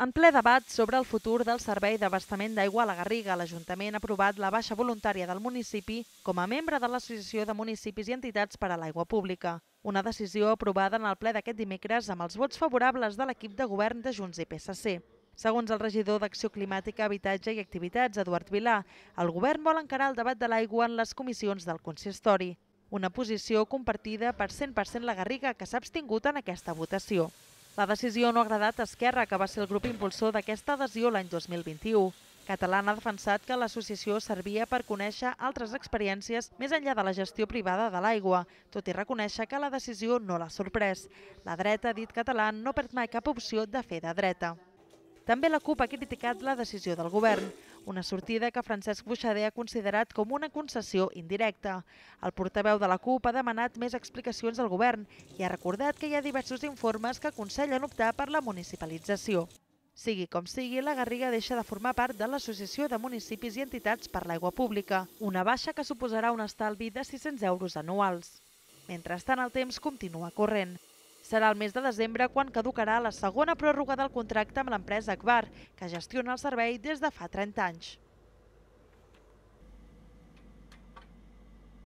En ple debat sobre el futur del servei d'abastament d'aigua a la Garriga, l'Ajuntament ha aprovat la baixa voluntària del municipi com a membre de l'Associació de Municipis i Entitats per a l'Aigua Pública. Una decisió aprovada en el ple d'aquest dimecres amb els vots favorables de l'equip de govern de Junts i PSC. Segons el regidor d'Acció Climàtica, Habitatge i Activitats, Eduard Vilà, el govern vol encarar el debat de l'aigua en les comissions del consistori. Una posició compartida per 100% la Garriga, que s'ha abstingut en aquesta votació. La decisió no ha agradat a Esquerra, que va ser el grup impulsor d'aquesta adhesió l'any 2021. Catalana ha defensat que l'associació servia per conèixer altres experiències més enllà de la gestió privada de l'aigua, tot i reconèixer que la decisió no l'ha sorprès. La dreta ha dit català no perd mai cap opció de fer de dreta. També la CUP ha criticat la decisió del govern. Una sortida que Francesc Buixader ha considerat com una concessió indirecta. El portaveu de la CUP ha demanat més explicacions al govern i ha recordat que hi ha diversos informes que aconsellen optar per la municipalització. Sigui com sigui, la Garriga deixa de formar part de l'Associació de Municipis i Entitats per l'Aigua Pública, una baixa que suposarà un estalvi de 600 euros anuals. Mentrestant, el temps continua corrent. Serà el mes de desembre quan caducarà la segona pròrroga del contracte amb l'empresa Akbar, que gestiona el servei des de fa 30 anys.